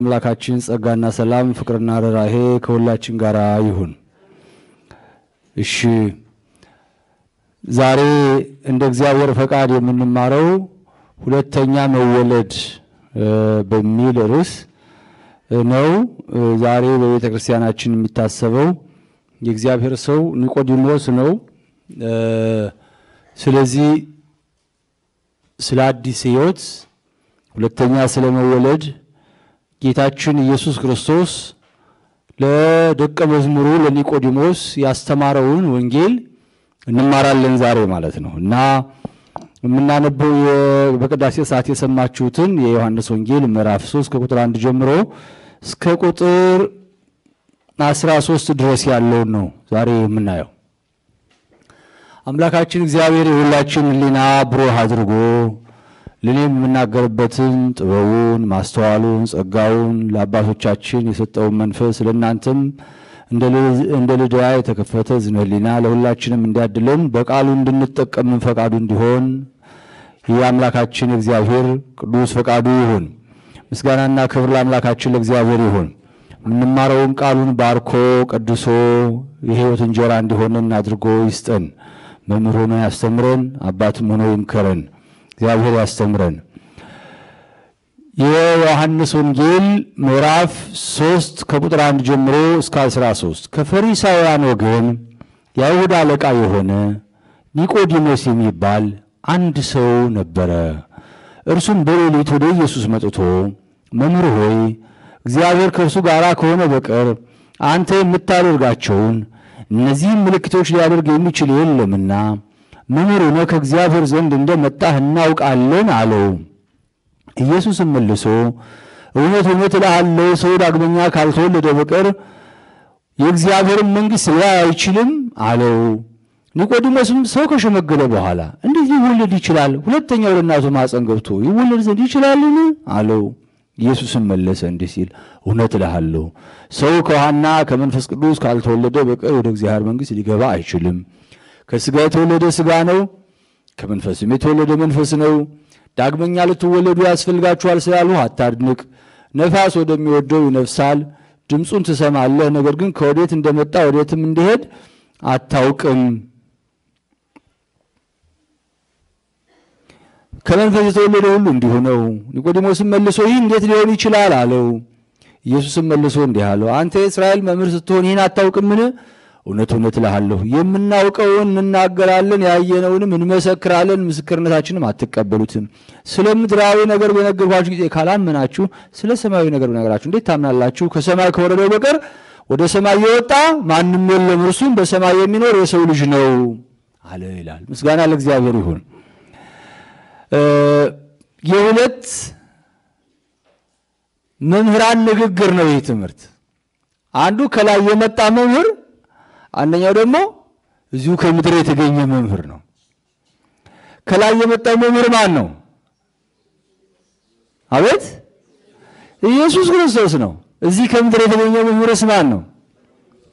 አምላካችን ጸጋና ሰላም ፍቅርና ርኅራኄ ከሁላችን ጋር ይሁን። እሺ ዛሬ እንደ እግዚአብሔር ፈቃድ የምንማረው ሁለተኛ መወለድ በሚል ርዕስ ነው። ዛሬ በቤተ ክርስቲያናችን የሚታሰበው የእግዚአብሔር ሰው ኒቆዲሞስ ነው። ስለዚህ ስለ አዲስ ሕይወት ሁለተኛ ስለ መወለድ ጌታችን ኢየሱስ ክርስቶስ ለደቀ መዝሙሩ ለኒቆዲሞስ ያስተማረውን ወንጌል እንማራለን ዛሬ ማለት ነው እና የምናነበው በቅዳሴ ሰዓት የሰማችሁትን የዮሐንስ ወንጌል ምዕራፍ 3 ከቁጥር አንድ ጀምሮ እስከ ቁጥር 13 ድረስ ያለውን ነው ዛሬ የምናየው። አምላካችን እግዚአብሔር የሁላችን ሕሊና ብሩህ አድርጎ ለእኔም የምናገርበትን ጥበቡን፣ ማስተዋሉን፣ ጸጋውን ለአባቶቻችን የሰጠውን መንፈስ ለእናንተም እንደ ልድያ የተከፈተ ዝነ ሕሊና ለሁላችንም እንዲያድለን በቃሉ እንድንጠቀም ፈቃዱ እንዲሆን ይህ አምላካችን እግዚአብሔር ቅዱስ ፈቃዱ ይሁን። ምስጋናና ክብር ለአምላካችን ለእግዚአብሔር ይሁን። የምንማረውን ቃሉን ባርኮ ቀድሶ የሕይወት እንጀራ እንዲሆንን አድርጎ ይስጠን። መምህር ሆኖ ያስተምረን፣ አባትም ሆኖ ይምከረን። እግዚአብሔር ያስተምረን። የዮሐንስ ወንጌል ምዕራፍ ሶስት ከቁጥር አንድ ጀምሮ እስከ አስራ ሶስት ከፈሪሳውያን ወገን የአይሁድ አለቃ የሆነ ኒቆዲሞስ የሚባል አንድ ሰው ነበረ። እርሱም በሌሊት ወደ ኢየሱስ መጥቶ መምህር ሆይ እግዚአብሔር ከእርሱ ጋር ከሆነ በቀር አንተ የምታደርጋቸውን እነዚህም ምልክቶች ሊያደርግ የሚችል የለምና መምህር ሆነህ ከእግዚአብሔር ዘንድ እንደመጣህ እናውቃለን አለው። ኢየሱስም መልሶ እውነት እውነት እልሃለሁ ሰው ዳግመኛ ካልተወለደ በቀር የእግዚአብሔርን መንግሥት ሊያይ አይችልም አለው። ኒቆዲሞስም ሰው ከሸመገለ በኋላ እንዴት ሊወለድ ይችላል? ሁለተኛ ወደ እናቱ ማፀን ገብቶ ይወለድ ዘንድ ይችላልን? አለው። ኢየሱስም መለሰ እንዲህ ሲል እውነት እልሃለሁ ሰው ከውሃና ከመንፈስ ቅዱስ ካልተወለደ በቀር ወደ እግዚአብሔር መንግሥት ሊገባ አይችልም። ከሥጋ የተወለደ ሥጋ ነው፣ ከመንፈስም የተወለደ መንፈስ ነው። ዳግመኛ ልትወለዱ ያስፈልጋችኋል ስላሉ አታድንቅ። ነፋስ ወደሚወደው ይነፍሳል፣ ድምፁን ትሰማለህ፣ ነገር ግን ከወዴት እንደመጣ ወዴትም እንደሄድ አታውቅም። ከመንፈስ የተወለደ ሁሉ እንዲሁ ነው። ኒቆዲሞስም መልሶ ይህ እንዴት ሊሆን ይችላል አለው። ኢየሱስም መልሶ እንዲህ አለው፣ አንተ የእስራኤል መምህር ስትሆን ይህን አታውቅምን? እውነት እውነት እልሃለሁ የምናውቀውን እንናገራለን፣ ያየነውንም እንመሰክራለን፣ ምስክርነታችንም አትቀበሉትም። ስለ ምድራዊ ነገር በነገርኳችሁ ጊዜ ካላመናችሁ ስለ ሰማያዊ ነገር በነገራችሁ እንዴት ታምናላችሁ? ከሰማይ ከወረደው በቀር ወደ ሰማይ የወጣ ማንም የለም፣ እርሱም በሰማይ የሚኖር የሰው ልጅ ነው አለ ይላል። ምስጋና ለእግዚአብሔር ይሁን። የሁለት መምህራን ንግግር ነው ይህ ትምህርት። አንዱ ከላይ የመጣ መምህር አንደኛው ደግሞ እዚሁ ከምድር የተገኘ መምህር ነው። ከላይ የመጣው መምህር ማን ነው? አቤት ኢየሱስ ክርስቶስ ነው። እዚህ ከምድር የተገኘ መምህርስ ማን ነው?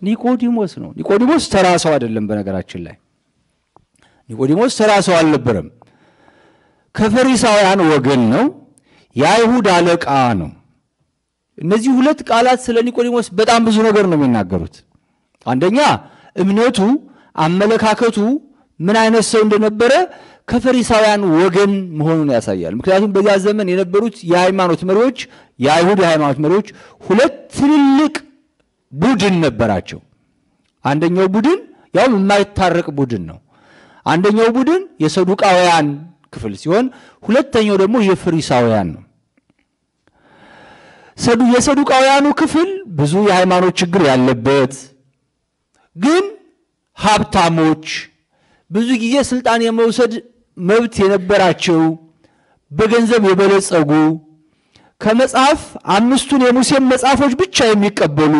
ኒቆዲሞስ ነው። ኒቆዲሞስ ተራ ሰው አይደለም። በነገራችን ላይ ኒቆዲሞስ ተራ ሰው አልነበረም። ከፈሪሳውያን ወገን ነው። የአይሁድ አለቃ ነው። እነዚህ ሁለት ቃላት ስለ ኒቆዲሞስ በጣም ብዙ ነገር ነው የሚናገሩት። አንደኛ እምነቱ፣ አመለካከቱ ምን አይነት ሰው እንደነበረ ከፈሪሳውያን ወገን መሆኑን ያሳያል። ምክንያቱም በዚያ ዘመን የነበሩት የሃይማኖት መሪዎች የአይሁድ የሃይማኖት መሪዎች ሁለት ትልልቅ ቡድን ነበራቸው። አንደኛው ቡድን ያውም የማይታረቅ ቡድን ነው። አንደኛው ቡድን የሰዱቃውያን ክፍል ሲሆን ሁለተኛው ደግሞ የፈሪሳውያን ነው። የሰዱቃውያኑ ክፍል ብዙ የሃይማኖት ችግር ያለበት ግን ሀብታሞች ብዙ ጊዜ ስልጣን የመውሰድ መብት የነበራቸው በገንዘብ የበለጸጉ ከመጽሐፍ አምስቱን የሙሴን መጽሐፎች ብቻ የሚቀበሉ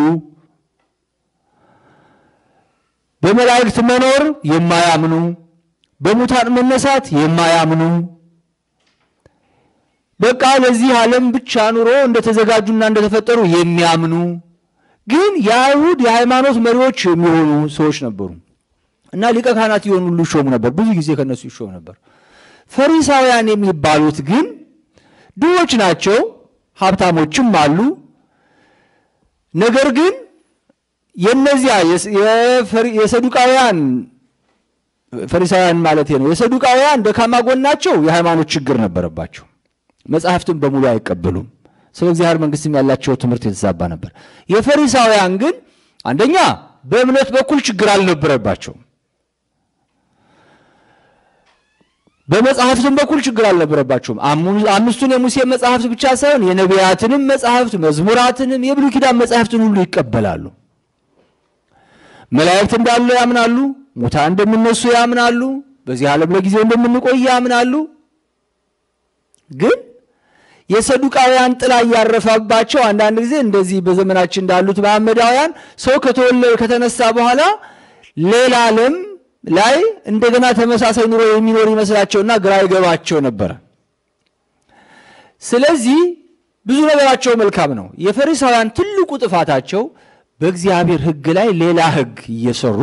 በመላእክት መኖር የማያምኑ በሙታን መነሳት የማያምኑ። በቃ ለዚህ ዓለም ብቻ ኑሮ እንደተዘጋጁና እንደተፈጠሩ የሚያምኑ ግን የአይሁድ የሃይማኖት መሪዎች የሚሆኑ ሰዎች ነበሩ እና ሊቀ ካህናት የሆኑ ሁሉ ይሾሙ ነበር። ብዙ ጊዜ ከነሱ ይሾም ነበር። ፈሪሳውያን የሚባሉት ግን ድሆች ናቸው፣ ሀብታሞችም አሉ፣ ነገር ግን የነዚያ የሰዱቃውያን ፈሪሳውያን ማለት ነው የሰዱቃውያን ደካማ ጎናቸው የሃይማኖት ችግር ነበረባቸው። መጽሐፍትን በሙሉ አይቀበሉም። ስለ እግዚአብሔር መንግስትም ያላቸው ትምህርት የተዛባ ነበር። የፈሪሳውያን ግን አንደኛ በእምነት በኩል ችግር አልነበረባቸውም። በመጽሐፍትም በኩል ችግር አልነበረባቸውም። አምስቱን የሙሴ መጽሐፍት ብቻ ሳይሆን የነቢያትንም መጽሐፍት፣ መዝሙራትንም፣ የብሉይ ኪዳን መጽሐፍትን ሁሉ ይቀበላሉ። መላእክት እንዳሉ ያምናሉ። ሙታን እንደሚነሱ ያምናሉ። በዚህ ዓለም ለጊዜው እንደምንቆይ ያምናሉ። ግን የሰዱቃውያን ጥላ እያረፈባቸው አንዳንድ ጊዜ እንደዚህ በዘመናችን እንዳሉት መሐመዳውያን ሰው ከተወለደ ከተነሳ በኋላ ሌላ ዓለም ላይ እንደገና ተመሳሳይ ኑሮ የሚኖር ይመስላቸውና ግራ ይገባቸው ነበረ። ስለዚህ ብዙ ነገራቸው መልካም ነው። የፈሪሳውያን ትልቁ ጥፋታቸው በእግዚአብሔር ሕግ ላይ ሌላ ሕግ እየሰሩ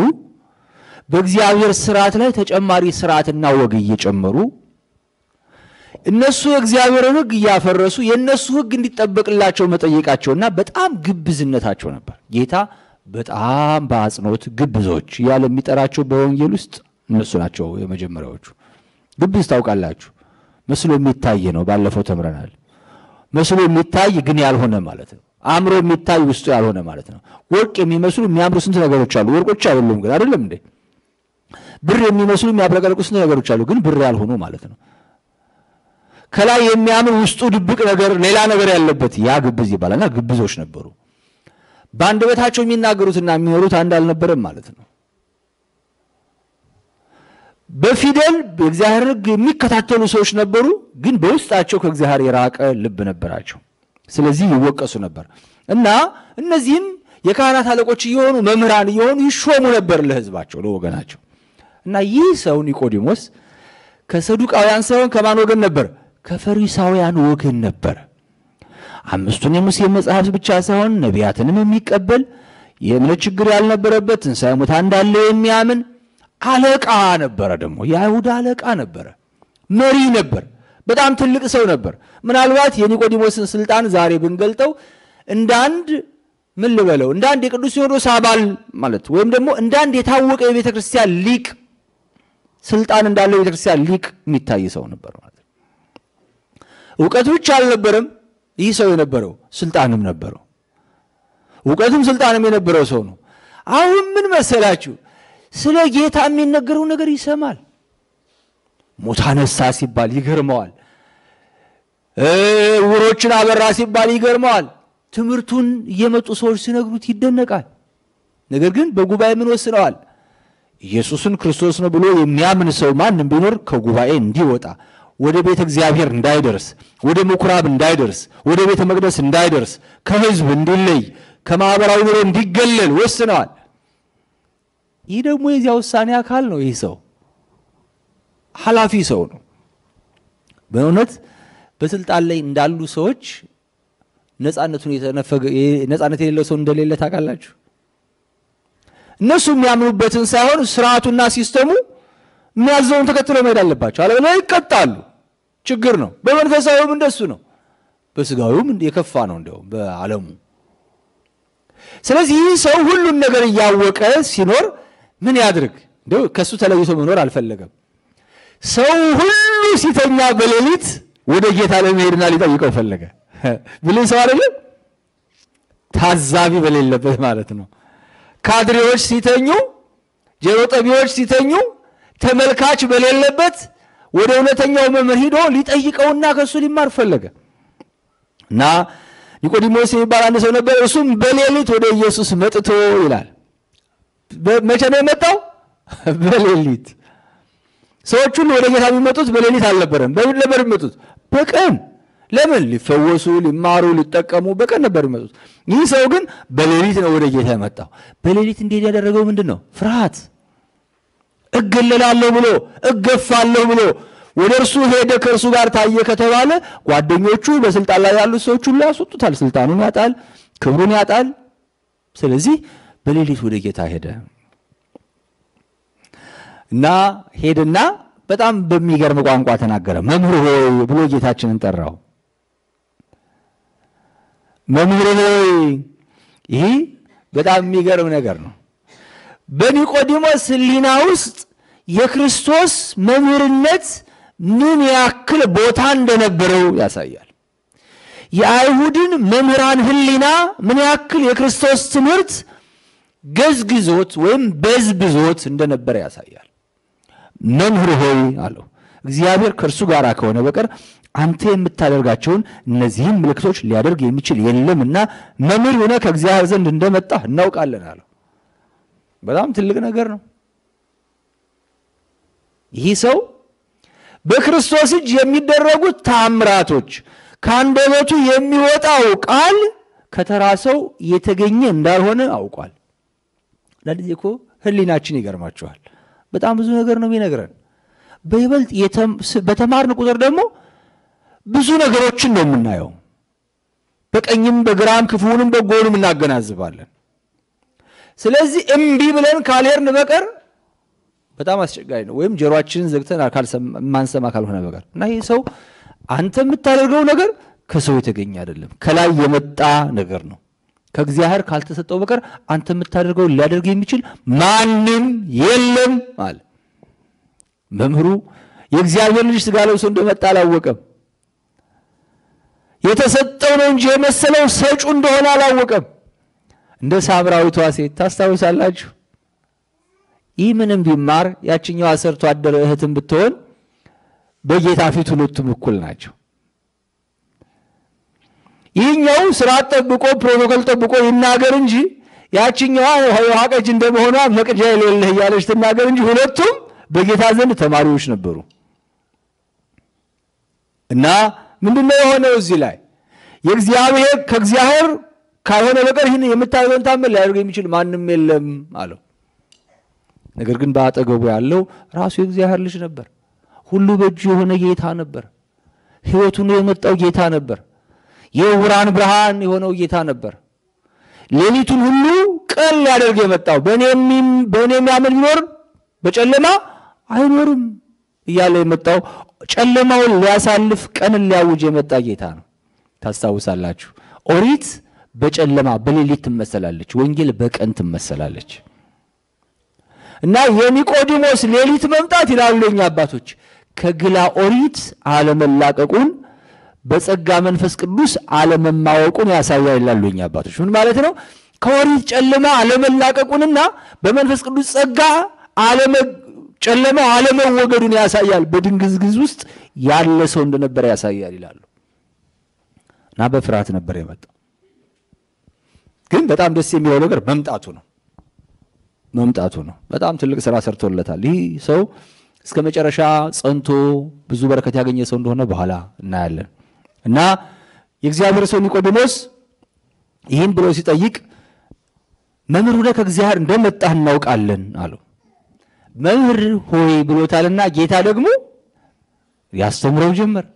በእግዚአብሔር ስርዓት ላይ ተጨማሪ ስርዓትና ወግ እየጨመሩ እነሱ የእግዚአብሔርን ሕግ እያፈረሱ የእነሱ ሕግ እንዲጠበቅላቸው መጠየቃቸውና በጣም ግብዝነታቸው ነበር። ጌታ በጣም በአጽንኦት ግብዞች እያለ የሚጠራቸው በወንጌል ውስጥ እነሱ ናቸው የመጀመሪያዎቹ። ግብዝ ታውቃላችሁ፣ መስሎ የሚታይ ነው። ባለፈው ተምረናል። መስሎ የሚታይ ግን ያልሆነ ማለት ነው። አእምሮ የሚታይ ውስጡ ያልሆነ ማለት ነው። ወርቅ የሚመስሉ የሚያምሩ ስንት ነገሮች አሉ። ወርቆች አይደሉም ግን አይደለም እንዴ? ብር የሚመስሉ የሚያብረቀርቁ ስንት ነገሮች አሉ፣ ግን ብር ያልሆኑ ማለት ነው። ከላይ የሚያምር ውስጡ ድብቅ ነገር ሌላ ነገር ያለበት ያ ግብዝ ይባላልና ግብዞች ነበሩ። በአንደበታቸው የሚናገሩትና የሚኖሩት አንድ አልነበረም ማለት ነው። በፊደል በእግዚአብሔር ሕግ የሚከታተሉ ሰዎች ነበሩ፣ ግን በውስጣቸው ከእግዚአብሔር የራቀ ልብ ነበራቸው። ስለዚህ ይወቀሱ ነበር እና እነዚህም የካህናት አለቆች እየሆኑ መምህራን እየሆኑ ይሾሙ ነበር ለሕዝባቸው ለወገናቸው። እና ይህ ሰው ኒቆዲሞስ ከሰዱቃውያን ሳይሆን ከማን ወገን ነበር? ከፈሪሳውያን ወገን ነበር። አምስቱን የሙሴ መጽሐፍት ብቻ ሳይሆን ነቢያትንም የሚቀበል የእምነት ችግር ያልነበረበት ትንሣኤ ሙታን እንዳለ የሚያምን አለቃ ነበረ። ደግሞ የአይሁድ አለቃ ነበረ፣ መሪ ነበር፣ በጣም ትልቅ ሰው ነበር። ምናልባት የኒቆዲሞስን ስልጣን ዛሬ ብንገልጠው እንደ አንድ ምን ልበለው እንደ አንድ የቅዱስ ሲኖዶስ አባል ማለት ወይም ደግሞ እንደ አንድ የታወቀ የቤተ ክርስቲያን ሊቅ ስልጣን እንዳለው የቤተ ክርስቲያን ሊቅ የሚታይ ሰው ነበር ማለት እውቀት ብቻ አልነበረም ይህ ሰው የነበረው ስልጣንም ነበረው። እውቀትም ስልጣንም የነበረው ሰው ነው። አሁን ምን መሰላችሁ? ስለ ጌታ የሚነገረው ነገር ይሰማል። ሙት አነሳ ሲባል ይገርመዋል። ዕውሮችን አበራ ሲባል ይገርመዋል። ትምህርቱን እየመጡ ሰዎች ሲነግሩት ይደነቃል። ነገር ግን በጉባኤ ምን ወስነዋል? ኢየሱስን ክርስቶስ ነው ብሎ የሚያምን ሰው ማንም ቢኖር ከጉባኤ እንዲወጣ ወደ ቤተ እግዚአብሔር እንዳይደርስ፣ ወደ ምኩራብ እንዳይደርስ፣ ወደ ቤተ መቅደስ እንዳይደርስ፣ ከሕዝብ እንዲለይ፣ ከማኅበራዊ ኑሮ እንዲገለል ወስነዋል። ይህ ደግሞ የዚያ ውሳኔ አካል ነው። ይህ ሰው ኃላፊ ሰው ነው። በእውነት በስልጣን ላይ እንዳሉ ሰዎች ነፃነቱን የተነፈገ ነፃነት የሌለው ሰው እንደሌለ ታውቃላችሁ። እነሱ የሚያምኑበትን ሳይሆን ስርዓቱና system ኡ የሚያዘውን ተከትለው መሄድ አለባቸው። አለበለዚያ ይቀጣሉ። ችግር ነው። በመንፈሳዊውም እንደሱ ነው። በስጋዊውም የከፋ ነው እንዲያውም በዓለሙ። ስለዚህ ይህ ሰው ሁሉን ነገር እያወቀ ሲኖር ምን ያድርግ? እንዲያው ከእሱ ተለይቶ መኖር አልፈለገም። ሰው ሁሉ ሲተኛ በሌሊት ወደ ጌታ ለመሄድና ሊጠይቀው ፈለገ። ብልህ ሰው አይደለም፣ ታዛቢ በሌለበት ማለት ነው። ካድሬዎች ሲተኙ፣ ጆሮ ጠቢዎች ሲተኙ ተመልካች በሌለበት ወደ እውነተኛው መምህር ሂዶ ሊጠይቀውና ከእሱ ሊማር ፈለገ እና ኒቆዲሞስ የሚባል አንድ ሰው ነበር። እሱም በሌሊት ወደ ኢየሱስ መጥቶ ይላል። መቼ ነው የመጣው? በሌሊት። ሰዎች ሁሉ ወደ ጌታ የሚመጡት በሌሊት አልነበረም። በምን ነበር የሚመጡት? በቀን። ለምን? ሊፈወሱ፣ ሊማሩ፣ ሊጠቀሙ በቀን ነበር የሚመጡት። ይህ ሰው ግን በሌሊት ነው ወደ ጌታ የመጣው። በሌሊት እንዴት ያደረገው ምንድን ነው? ፍርሃት እገለላለሁ ብሎ እገፋለሁ ብሎ ወደ እርሱ ሄደ። ከእርሱ ጋር ታየ ከተባለ ጓደኞቹ በስልጣን ላይ ያሉት ሰዎች ሁሉ ያስወጡታል። ስልጣኑን ያጣል፣ ክብሩን ያጣል። ስለዚህ በሌሊት ወደ ጌታ ሄደ እና ሄድና በጣም በሚገርም ቋንቋ ተናገረ። መምህር ሆይ ብሎ ጌታችንን ጠራው። መምህር ሆይ ይህ በጣም የሚገርም ነገር ነው። በኒቆዲሞስ ሕሊና ውስጥ የክርስቶስ መምህርነት ምን ያክል ቦታ እንደነበረው ያሳያል። የአይሁድን መምህራን ሕሊና ምን ያክል የክርስቶስ ትምህርት ገዝግዞት ወይም በዝብዞት እንደነበረ ያሳያል። መምህር ሆይ አለው፣ እግዚአብሔር ከእርሱ ጋር ከሆነ በቀር አንተ የምታደርጋቸውን እነዚህን ምልክቶች ሊያደርግ የሚችል የለምና መምህር ሆነ ከእግዚአብሔር ዘንድ እንደመጣ እናውቃለን አለው። በጣም ትልቅ ነገር ነው። ይህ ሰው በክርስቶስ እጅ የሚደረጉት ታምራቶች ከአንደበቱ የሚወጣው ቃል ከተራ ሰው የተገኘ እንዳልሆነ አውቋል። ለዚህ እኮ ህሊናችን ይገርማችኋል። በጣም ብዙ ነገር ነው የሚነግረን። በይበልጥ በተማርን ቁጥር ደግሞ ብዙ ነገሮችን ነው የምናየው። በቀኝም በግራም ክፉውንም በጎንም እናገናዝባለን። ስለዚህ እምቢ ብለን ካልሄድን በቀር በጣም አስቸጋሪ ነው። ወይም ጆሮአችንን ዘግተን ማንሰማ ካልሆነ በቀር እና ይህ ሰው አንተ የምታደርገው ነገር ከሰው የተገኘ አይደለም፣ ከላይ የመጣ ነገር ነው። ከእግዚአብሔር ካልተሰጠው በቀር አንተ የምታደርገው ሊያደርግ የሚችል ማንም የለም አለ። መምህሩ የእግዚአብሔር ልጅ ሥጋ ለብሶ እንደመጣ አላወቀም። የተሰጠው ነው እንጂ የመሰለው ሰጩ እንደሆነ አላወቀም። እንደ ሳምራዊቷ ሴት ታስታውሳላችሁ። ይህ ምንም ቢማር ያችኛዋ ሰርቶ አደረ እህትም ብትሆን በጌታ ፊት ሁለቱም እኩል ናቸው። ይህኛው ስርዓት ጠብቆ ፕሮቶኮል ጠብቆ ይናገር እንጂ ያችኛዋ ቀጅ እንደመሆኗ መቅጃ የሌለህ እያለች ትናገር እንጂ ሁለቱም በጌታ ዘንድ ተማሪዎች ነበሩ። እና ምንድነው የሆነው እዚህ ላይ የእግዚአብሔር ከእግዚአብሔር ካልሆነ በቀር ይህን የምታደርገውን ታምር ሊያደርግ የሚችል ማንም የለም አለው። ነገር ግን በአጠገቡ ያለው ራሱ የእግዚአብሔር ልጅ ነበር። ሁሉ በእጁ የሆነ ጌታ ነበር። ሕይወቱን የመጣው ጌታ ነበር። የዕውራን ብርሃን የሆነው ጌታ ነበር። ሌሊቱን ሁሉ ቀን ሊያደርግ የመጣው በእኔ የሚያምን ቢኖር በጨለማ አይኖርም እያለ የመጣው ጨለማውን ሊያሳልፍ ቀንን ሊያውጅ የመጣ ጌታ ነው። ታስታውሳላችሁ። ኦሪት በጨለማ በሌሊት ትመሰላለች፣ ወንጌል በቀን ትመሰላለች። እና የኒቆዲሞስ ሌሊት መምጣት ይላሉ የኛ አባቶች ከግላ ኦሪት አለመላቀቁን በጸጋ መንፈስ ቅዱስ አለመማወቁን ያሳያል ይላሉ የኛ አባቶች። ምን ማለት ነው? ከኦሪት ጨለማ አለመላቀቁንና በመንፈስ ቅዱስ ጸጋ ጨለማው አለመወገዱን ያሳያል። በድንግዝግዝ ውስጥ ያለ ሰው እንደነበረ ያሳያል ይላሉ። እና በፍርሃት ነበር የመጣው። ግን በጣም ደስ የሚለው ነገር መምጣቱ ነው መምጣቱ ነው። በጣም ትልቅ ስራ ሰርቶለታል። ይህ ሰው እስከ መጨረሻ ጸንቶ ብዙ በረከት ያገኘ ሰው እንደሆነ በኋላ እናያለን። እና የእግዚአብሔር ሰው ኒቆዲሞስ ይህን ብሎ ሲጠይቅ መምህር ሆነህ ከእግዚአብሔር እንደመጣህ እናውቃለን አለው። መምህር ሆይ ብሎታልና ጌታ ደግሞ ያስተምረው ጀመር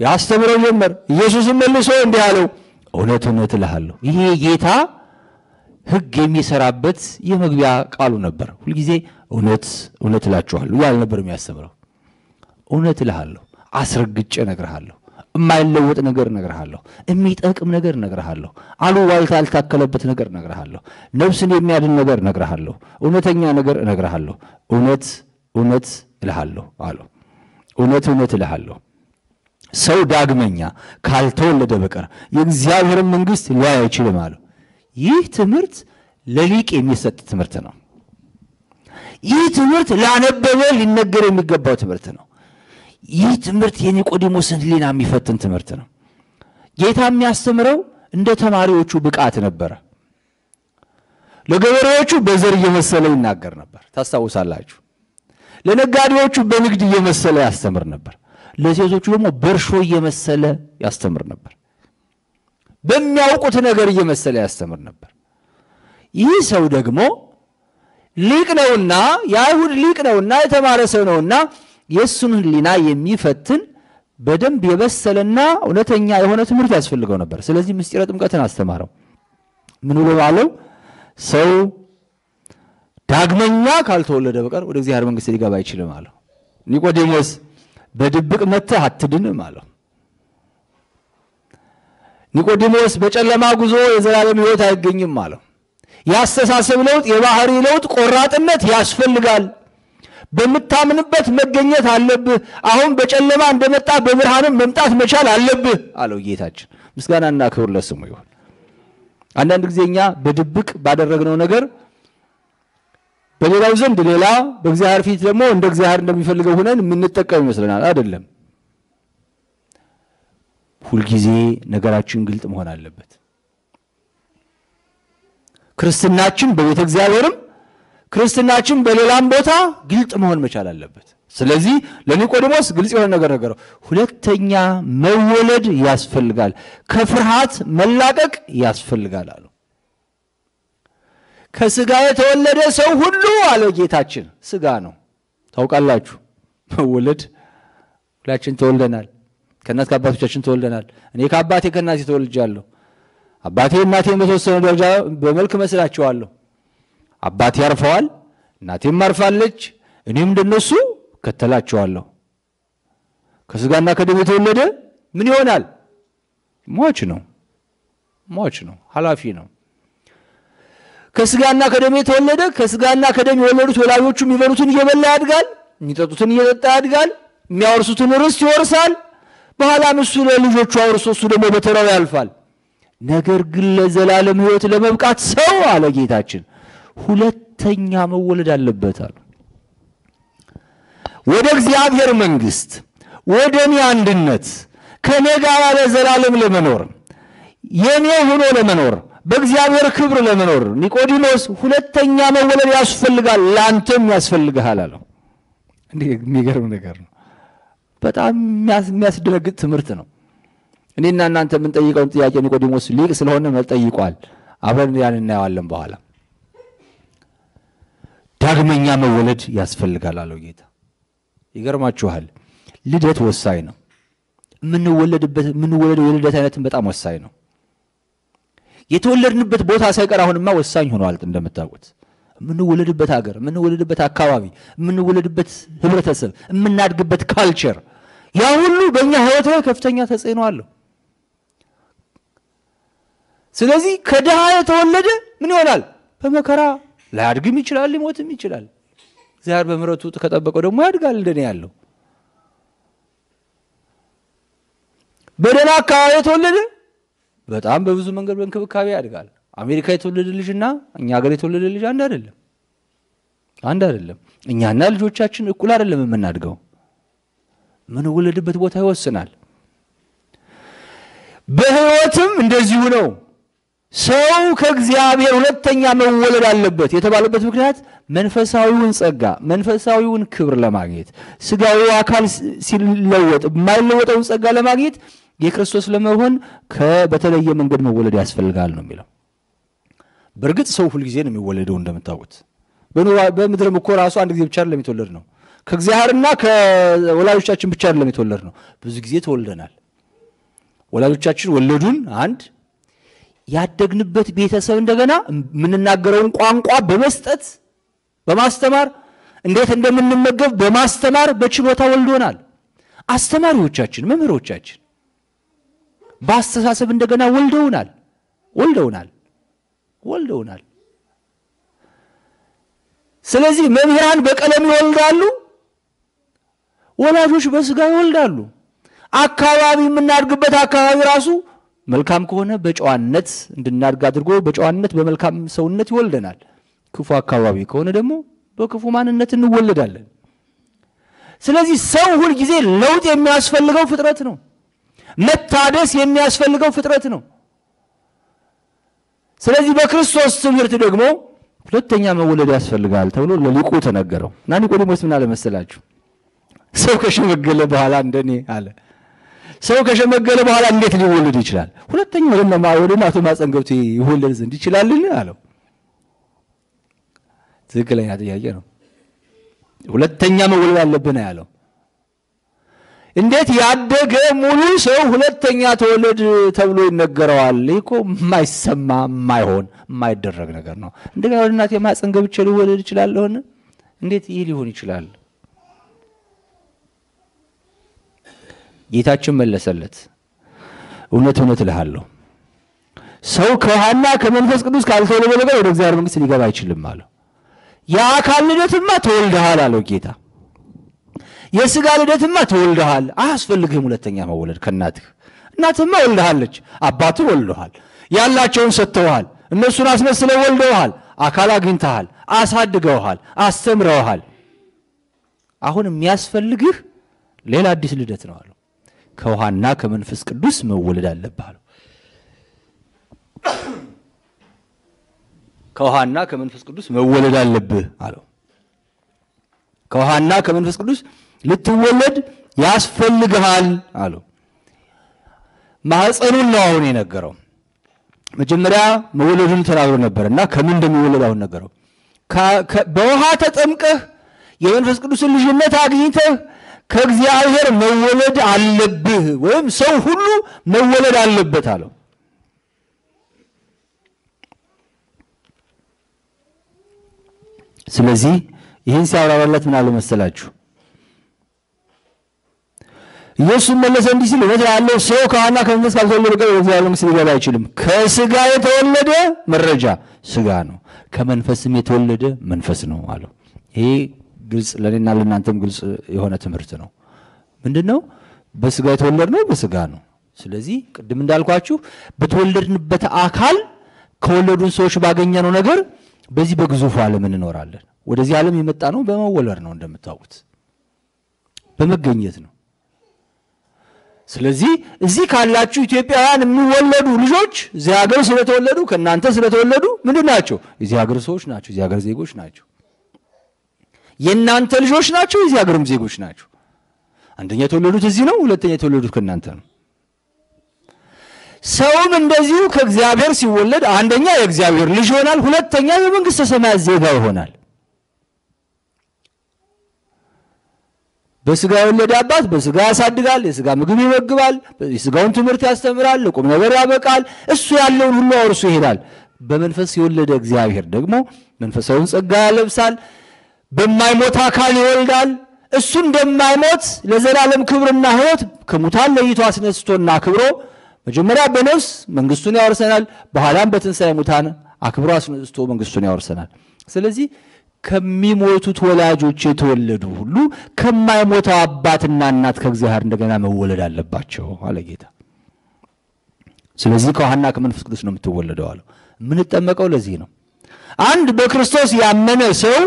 ያስተምረው ጀመር። ኢየሱስም መልሶ እንዲህ አለው፣ እውነት እውነት እልሃለሁ ይሄ ጌታ ሕግ የሚሰራበት የመግቢያ ቃሉ ነበር። ሁልጊዜ እውነት እውነት እላችኋለሁ እያለ ነበር የሚያስተምረው። እውነት እልሃለሁ፣ አስረግጬ እነግርሃለሁ፣ የማይለወጥ ነገር እነግርሃለሁ፣ የሚጠቅም ነገር እነግርሃለሁ፣ አሉባልታ ያልታከለበት ነገር እነግርሃለሁ፣ ነፍስን የሚያድን ነገር እነግርሃለሁ፣ እውነተኛ ነገር እነግርሃለሁ፣ እውነት እውነት እልሃለሁ አለው። እውነት እውነት እልሃለሁ ሰው ዳግመኛ ካልተወለደ በቀር የእግዚአብሔርን መንግሥት ሊያይ አይችልም አለው። ይህ ትምህርት ለሊቅ የሚሰጥ ትምህርት ነው። ይህ ትምህርት ላነበበ ሊነገር የሚገባው ትምህርት ነው። ይህ ትምህርት የኒቆዲሞስን ሕሊና የሚፈትን ትምህርት ነው። ጌታ የሚያስተምረው እንደ ተማሪዎቹ ብቃት ነበረ። ለገበሬዎቹ በዘር እየመሰለ ይናገር ነበር፣ ታስታውሳላችሁ። ለነጋዴዎቹ በንግድ እየመሰለ ያስተምር ነበር። ለሴቶቹ ደግሞ በእርሾ እየመሰለ ያስተምር ነበር። በሚያውቁት ነገር እየመሰለ ያስተምር ነበር። ይህ ሰው ደግሞ ሊቅ ነውና የአይሁድ ሊቅ ነውና የተማረ ሰው ነውና የእሱን ሕሊና የሚፈትን በደንብ የበሰለና እውነተኛ የሆነ ትምህርት ያስፈልገው ነበር። ስለዚህ ምስጢረ ጥምቀትን አስተማረው። ምን ብሎ ባለው ሰው ዳግመኛ ካልተወለደ በቀር ወደ እግዚአብሔር መንግሥት ሊገባ አይችልም አለው። ኒቆዲሞስ በድብቅ መጥተህ አትድንም አለው። ኒቆዲሞስ በጨለማ ጉዞ የዘላለም ሕይወት አይገኝም አለው። የአስተሳሰብ ለውጥ፣ የባህሪ ለውጥ፣ ቆራጥነት ያስፈልጋል። በምታምንበት መገኘት አለብህ። አሁን በጨለማ እንደመጣ በብርሃንም መምጣት መቻል አለብህ አለው ጌታችን። ምስጋናና ክብር ለስሙ ይሁን። አንዳንድ ጊዜ እኛ በድብቅ ባደረግነው ነገር በሌላው ዘንድ ሌላ፣ በእግዚአብሔር ፊት ደግሞ እንደ እግዚአብሔር እንደሚፈልገው ሆነን የምንጠቀም ይመስለናል። አይደለም። ሁልጊዜ ነገራችን ግልጥ መሆን አለበት። ክርስትናችን በቤተ እግዚአብሔርም ክርስትናችን በሌላም ቦታ ግልጥ መሆን መቻል አለበት። ስለዚህ ለኒቆዲሞስ ግልጽ የሆነ ነገር ነገረው። ሁለተኛ መወለድ ያስፈልጋል፣ ከፍርሃት መላቀቅ ያስፈልጋል አለው። ከስጋ የተወለደ ሰው ሁሉ አለ ጌታችን፣ ስጋ ነው። ታውቃላችሁ፣ መወለድ ሁላችን ተወልደናል። ከእናት ከአባቶቻችን ተወልደናል። እኔ ከአባቴ ከእናቴ ተወልጃለሁ። አባቴ እናቴን በተወሰነ ደረጃ በመልክ መስላቸዋለሁ። አባቴ አርፈዋል፣ እናቴም አርፋለች። እኔም እንደነሱ እከተላቸዋለሁ። ከስጋና ከደም የተወለደ ምን ይሆናል? ሟች ነው። ሟች ነው፣ ኃላፊ ነው። ከስጋና ከደም የተወለደ ከስጋና ከደም የወለዱት ወላጆቹ የሚበሉትን እየበላ ያድጋል፣ የሚጠጡትን እየጠጣ ያድጋል፣ የሚያወርሱትን ርስት ይወርሳል። በኋላም እሱ ለልጆቹ አውርሶ እሱ ደግሞ በተራው ያልፋል። ነገር ግን ለዘላለም ሕይወት ለመብቃት ሰው አለ ጌታችን ሁለተኛ መወለድ አለበት አሉ። ወደ እግዚአብሔር መንግሥት ወደ እኔ አንድነት ከእኔ ጋር ለዘላለም ለመኖር የእኔ ሆኖ ለመኖር በእግዚአብሔር ክብር ለመኖር ኒቆዲሞስ ሁለተኛ መወለድ ያስፈልጋል፣ ለአንተም ያስፈልግሃል አለው። እንዲህ የሚገርም ነገር ነው። በጣም የሚያስደነግጥ ትምህርት ነው። እኔና እናንተ የምንጠይቀውን ጥያቄ ኒቆዲሞስ ሊቅ ስለሆነ መጠይቋል። አብረን ያን እናየዋለን በኋላ። ዳግመኛ መወለድ ያስፈልጋል አለው ጌታ። ይገርማችኋል፣ ልደት ወሳኝ ነው። የምንወለድበት የምንወለደው የልደት አይነትን በጣም ወሳኝ ነው። የተወለድንበት ቦታ ሳይቀር አሁንማ ወሳኝ ሆኗል። እንደምታውቁት የምንወለድበት ሀገር፣ የምንወለድበት አካባቢ፣ የምንወለድበት ህብረተሰብ፣ የምናድግበት ካልቸር ያ ሁሉ በእኛ ህይወት ላይ ከፍተኛ ተጽዕኖ አለው። ስለዚህ ከድሃ የተወለደ ምን ይሆናል? በመከራ ላያድግም ይችላል፣ ሊሞትም ይችላል። እግዚአብሔር በምሕረቱ ከጠበቀው ደግሞ ያድጋል። እንደኔ ያለው በደህና አካባቢ የተወለደ በጣም በብዙ መንገድ በእንክብካቤ ያድጋል። አሜሪካ የተወለደ ልጅና እኛ ሀገር የተወለደ ልጅ አንድ አይደለም፣ አንድ አይደለም። እኛና ልጆቻችን እኩል አይደለም የምናድገው። የምንወለድበት ቦታ ይወስናል። በህይወትም እንደዚሁ ነው። ሰው ከእግዚአብሔር ሁለተኛ መወለድ አለበት የተባለበት ምክንያት መንፈሳዊውን ጸጋ፣ መንፈሳዊውን ክብር ለማግኘት ስጋዊ አካል ሲለወጥ የማይለወጠውን ጸጋ ለማግኘት የክርስቶስ ለመሆን በተለየ መንገድ መወለድ ያስፈልጋል ነው የሚለው። በእርግጥ ሰው ሁልጊዜ ነው የሚወለደው እንደምታውቁት። በምድርም እኮ ራሱ አንድ ጊዜ ብቻ የተወለድ ነው። ከእግዚአብሔርና ከወላጆቻችን ብቻ አይደለም የተወለድ ብዙ ጊዜ ተወልደናል። ወላጆቻችን ወለዱን አንድ ያደግንበት ቤተሰብ እንደገና የምንናገረውን ቋንቋ በመስጠት በማስተማር እንዴት እንደምንመገብ በማስተማር በችሎታ ወልዶናል። አስተማሪዎቻችን፣ መምህሮቻችን በአስተሳሰብ እንደገና ወልደውናል ወልደውናል ወልደውናል። ስለዚህ መምህራን በቀለም ይወልዳሉ፣ ወላጆች በስጋ ይወልዳሉ። አካባቢ የምናድግበት አካባቢ ራሱ መልካም ከሆነ በጨዋነት እንድናድግ አድርጎ በጨዋነት በመልካም ሰውነት ይወልደናል። ክፉ አካባቢ ከሆነ ደግሞ በክፉ ማንነት እንወለዳለን። ስለዚህ ሰው ሁልጊዜ ለውጥ የሚያስፈልገው ፍጥረት ነው። መታደስ የሚያስፈልገው ፍጥረት ነው። ስለዚህ በክርስቶስ ትምህርት ደግሞ ሁለተኛ መወለድ ያስፈልጋል ተብሎ ለሊቁ ተነገረው እና ኒቆዲሞስ ምን አለ መሰላችሁ? ሰው ከሸመገለ በኋላ እንደኔ አለ ሰው ከሸመገለ በኋላ እንዴት ሊወለድ ይችላል? ሁለተኛ ወደ እናቱ ማፀን ገብቶ ይወለድ ዘንድ ይችላልን? አለው። ትክክለኛ ጥያቄ ነው። ሁለተኛ መወለድ አለብን ያለው እንዴት ያደገ ሙሉ ሰው ሁለተኛ ተወለድ ተብሎ ይነገረዋል? ይህ እኮ የማይሰማ የማይሆን የማይደረግ ነገር ነው። እንደገና ወደ እናቴ ማፀን ገብቼ ልወለድ እችላለሁን? እንዴት ይህ ሊሆን ይችላል? ጌታችን መለሰለት፣ እውነት እውነት እልሃለሁ ሰው ከውሃና ከመንፈስ ቅዱስ ካልተወለደ በቀር ወደ እግዚአብሔር መንግሥት ሊገባ አይችልም አለው። የአካል ልደትማ ተወልደሃል አለው ጌታ። የሥጋ ልደትማ ተወልደሃል፣ አያስፈልግህም ሁለተኛ መወለድ ከእናትህ። እናትህማ ወልደሃለች፣ አባትህ ወልደሃል፣ ያላቸውን ሰጥተውሃል፣ እነሱን አስመስለው ወልደውሃል፣ አካል አግኝተሃል፣ አሳድገውሃል፣ አስተምረውሃል። አሁን የሚያስፈልግህ ሌላ አዲስ ልደት ነው አለው። ከውሃና ከመንፈስ ቅዱስ መወለድ አለብህ ከውሃና ከመንፈስ ቅዱስ መወለድ አለብህ አለው። ከውሃና ከመንፈስ ቅዱስ ልትወለድ ያስፈልግሃል አለው። ማህፀኑን ነው አሁን የነገረው። መጀመሪያ መወለዱን ተናግሮ ነበር እና ከምን እንደሚወለድ አሁን ነገረው። በውሃ ተጠምቀህ የመንፈስ ቅዱስን ልጅነት አግኝተህ ከእግዚአብሔር መወለድ አለብህ ወይም ሰው ሁሉ መወለድ አለበት አለው። ስለዚህ ይህን ሲያብራራለት ምን አለ መሰላችሁ? ኢየሱስ መለሰ እንዲህ ሲል እውነት ያለው ሰው ከውሃና ከመንፈስ ካልተወለደ በቀር ወደ እግዚአብሔር መንግሥት ሊገባ አይችልም። ከስጋ የተወለደ መረጃ ስጋ ነው፣ ከመንፈስም የተወለደ መንፈስ ነው አለው። ይሄ ግልጽ ለእኔና ለእናንተም ግልጽ የሆነ ትምህርት ነው። ምንድን ነው? በስጋ የተወለድነው በስጋ ነው። ስለዚህ ቅድም እንዳልኳችሁ በተወለድንበት አካል ከወለዱን ሰዎች ባገኘነው ነገር በዚህ በግዙፉ ዓለም እንኖራለን። ወደዚህ ዓለም የመጣ ነው በመወለድ ነው፣ እንደምታውቁት በመገኘት ነው። ስለዚህ እዚህ ካላችሁ ኢትዮጵያውያን የሚወለዱ ልጆች እዚህ ሀገር ስለተወለዱ ከእናንተ ስለተወለዱ ምንድን ናቸው? የዚህ ሀገር ሰዎች ናቸው። የዚህ ሀገር ዜጎች ናቸው። የእናንተ ልጆች ናቸው። የዚህ ሀገርም ዜጎች ናቸው። አንደኛ የተወለዱት እዚህ ነው። ሁለተኛ የተወለዱት ከእናንተ ነው። ሰውም እንደዚሁ ከእግዚአብሔር ሲወለድ አንደኛ የእግዚአብሔር ልጅ ይሆናል፣ ሁለተኛ የመንግሥተ ሰማያት ዜጋ ይሆናል። በስጋ የወለደ አባት በስጋ ያሳድጋል፣ የስጋ ምግብ ይመግባል፣ የስጋውን ትምህርት ያስተምራል፣ ለቁም ነገር ያበቃል። እሱ ያለውን ሁሉ አውርሶ ይሄዳል። በመንፈስ የወለደ እግዚአብሔር ደግሞ መንፈሳዊውን ጸጋ ያለብሳል፣ በማይሞት አካል ይወልዳል። እሱ እንደማይሞት ለዘላለም ክብርና ሕይወት ከሙታን ለይቶ አስነስቶና አክብሮ መጀመሪያ በነፍስ መንግስቱን ያወርሰናል፣ በኋላም በትንሣኤ ሙታን አክብሮ አስነስቶ መንግስቱን ያወርሰናል። ስለዚህ ከሚሞቱት ወላጆች የተወለዱ ሁሉ ከማይሞተው አባትና እናት ከእግዚአብሔር እንደገና መወለድ አለባቸው አለ ጌታ። ስለዚህ ከውሃና ከመንፈስ ቅዱስ ነው የምትወለደው አለው። የምንጠመቀው ለዚህ ነው። አንድ በክርስቶስ ያመነ ሰው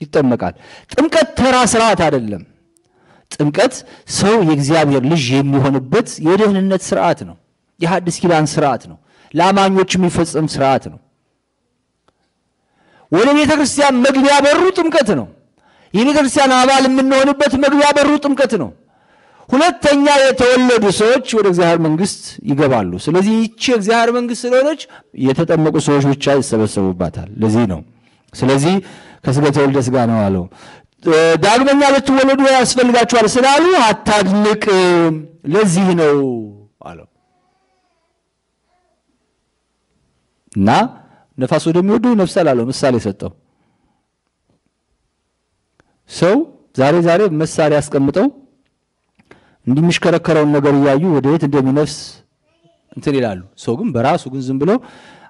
ይጠመቃል። ጥምቀት ተራ ስርዓት አይደለም። ጥምቀት ሰው የእግዚአብሔር ልጅ የሚሆንበት የደህንነት ስርዓት ነው። የሐዲስ ኪዳን ስርዓት ነው። ለአማኞች የሚፈጸም ስርዓት ነው። ወደ ቤተ ክርስቲያን መግቢያ በሩ ጥምቀት ነው። የቤተ ክርስቲያን አባል የምንሆንበት መግቢያ በሩ ጥምቀት ነው። ሁለተኛ የተወለዱ ሰዎች ወደ እግዚአብሔር መንግሥት ይገባሉ። ስለዚህ ይቺ የእግዚአብሔር መንግሥት ስለሆነች የተጠመቁ ሰዎች ብቻ ይሰበሰቡባታል። ለዚህ ነው። ስለዚህ ከስጋ የተወለደ ስጋ ነው አለው። ዳግመኛ ልትወለዱ ያስፈልጋችኋል ስላሉ አታድንቅ፣ ለዚህ ነው አለው እና ነፋስ ወደሚወደው ይነፍሳል አለው። ምሳሌ ሰጠው። ሰው ዛሬ ዛሬ መሳሪያ ያስቀምጠው እንዲሚሽከረከረውን ነገር እያዩ ወደ የት እንደሚነፍስ እንትን ይላሉ። ሰው ግን በራሱ ግን ዝም ብሎ